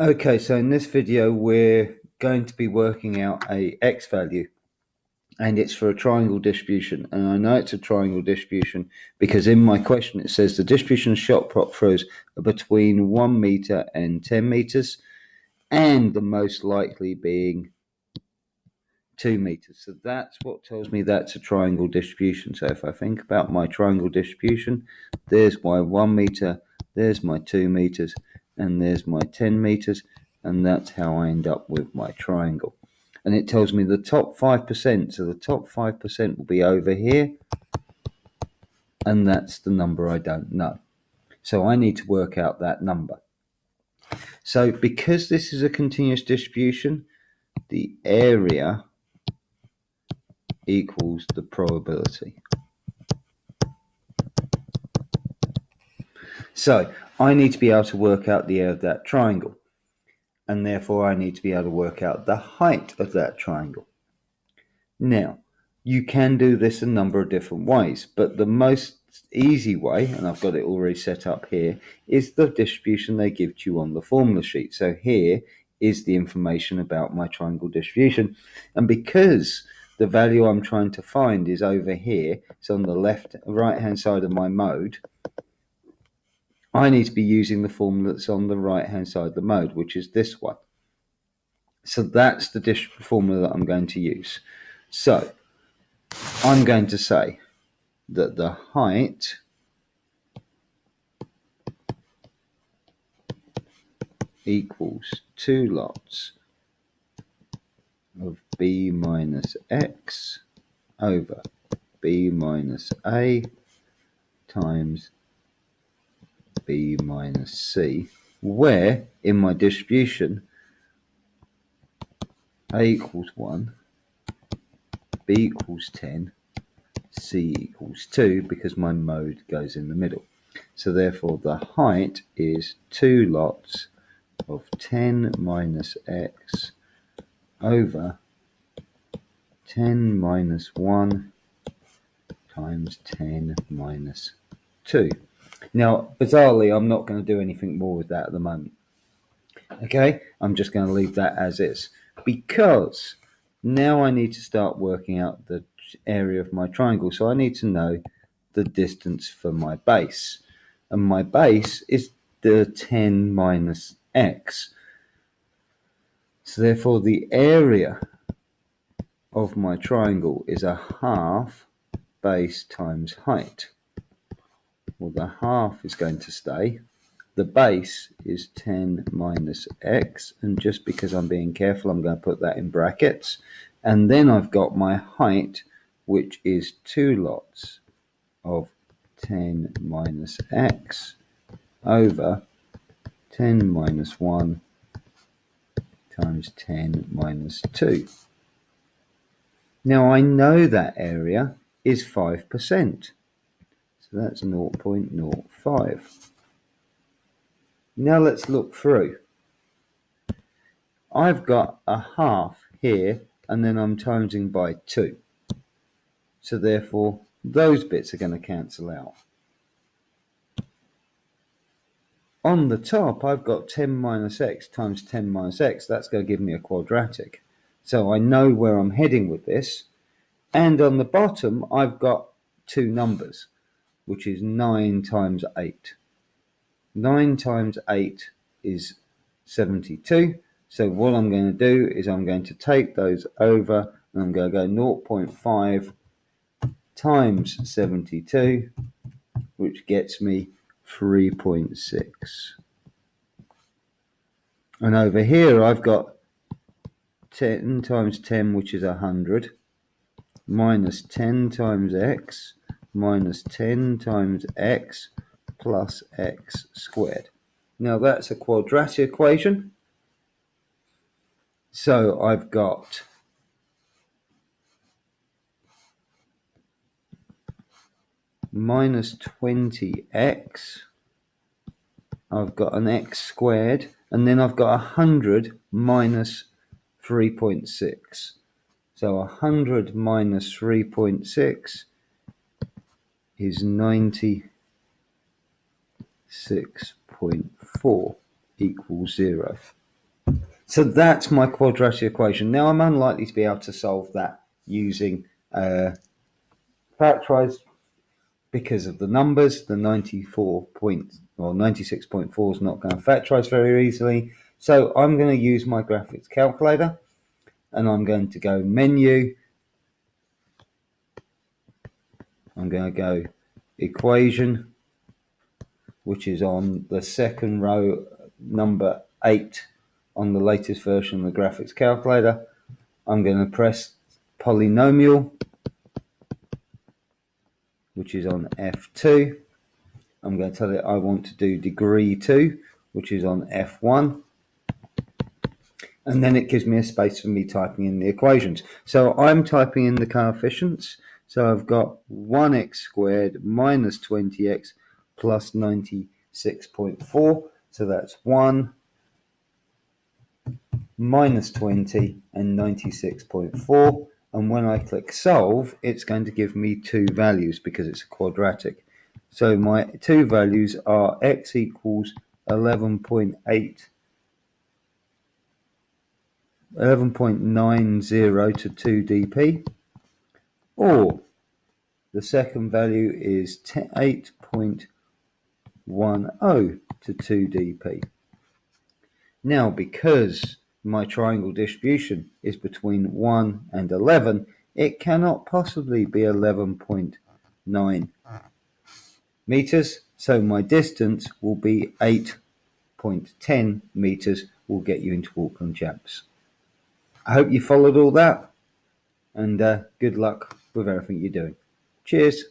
Okay, so in this video we're going to be working out a x value and it's for a triangle distribution. And I know it's a triangle distribution because in my question it says the distribution shot prop throws are between 1 meter and 10 meters and the most likely being 2 meters. So that's what tells me that's a triangle distribution. So if I think about my triangle distribution there's my 1 meter there's my 2 meters and there's my 10 meters and that's how I end up with my triangle. And it tells me the top 5% so the top 5% will be over here and that's the number I don't know. So I need to work out that number. So because this is a continuous distribution the area equals the probability So I need to be able to work out the area of that triangle. And therefore I need to be able to work out the height of that triangle. Now, you can do this a number of different ways, but the most easy way, and I've got it already set up here, is the distribution they give to you on the formula sheet. So here is the information about my triangle distribution. And because the value I'm trying to find is over here, it's on the left, right hand side of my mode, I need to be using the formula that's on the right hand side of the mode, which is this one. So that's the dish formula that I'm going to use. So I'm going to say that the height equals two lots of b minus x over b minus a times b minus c, where in my distribution a equals 1, b equals 10, c equals 2 because my mode goes in the middle. So therefore the height is 2 lots of 10 minus x over 10 minus 1 times 10 minus 2. Now, bizarrely, I'm not going to do anything more with that at the moment. Okay, I'm just going to leave that as is because now I need to start working out the area of my triangle. So I need to know the distance for my base. And my base is the 10 minus x. So therefore the area of my triangle is a half base times height well the half is going to stay the base is 10 minus x and just because I'm being careful I'm going to put that in brackets and then I've got my height which is two lots of 10 minus x over 10 minus 1 times 10 minus 2. Now I know that area is 5%. So that's 0.05. Now let's look through. I've got a half here and then I'm timesing by 2. So therefore those bits are going to cancel out. On the top I've got 10 minus x times 10 minus x. That's going to give me a quadratic. So I know where I'm heading with this. And on the bottom I've got two numbers which is 9 times 8. 9 times 8 is 72. So what I'm going to do is I'm going to take those over and I'm going to go 0.5 times 72, which gets me 3.6. And over here I've got 10 times 10, which is 100, minus 10 times x, minus 10 times x plus x squared. Now that's a quadratic equation. So I've got minus 20x. I've got an x squared. And then I've got 100 minus 3.6. So 100 minus 3.6 is 96.4 equals 0. So that's my quadratic equation. Now I'm unlikely to be able to solve that using uh, factorized because of the numbers. The 94 point or 96.4 is not going to factorize very easily. So I'm going to use my graphics calculator and I'm going to go menu. I'm going to go equation, which is on the second row, number eight on the latest version of the graphics calculator. I'm going to press polynomial, which is on F2. I'm going to tell it I want to do degree 2, which is on F1 and then it gives me a space for me typing in the equations. So I'm typing in the coefficients. So I've got 1x squared minus 20x plus 96.4. So that's 1 minus 20 and 96.4. And when I click solve, it's going to give me two values because it's a quadratic. So my two values are x equals 11.8 11.90 to 2 dp or the second value is 8.10 to 2 dp. Now because my triangle distribution is between 1 and 11 it cannot possibly be 11.9 meters so my distance will be 8.10 meters will get you into Auckland Champs. I hope you followed all that and uh, good luck with everything you're doing. Cheers.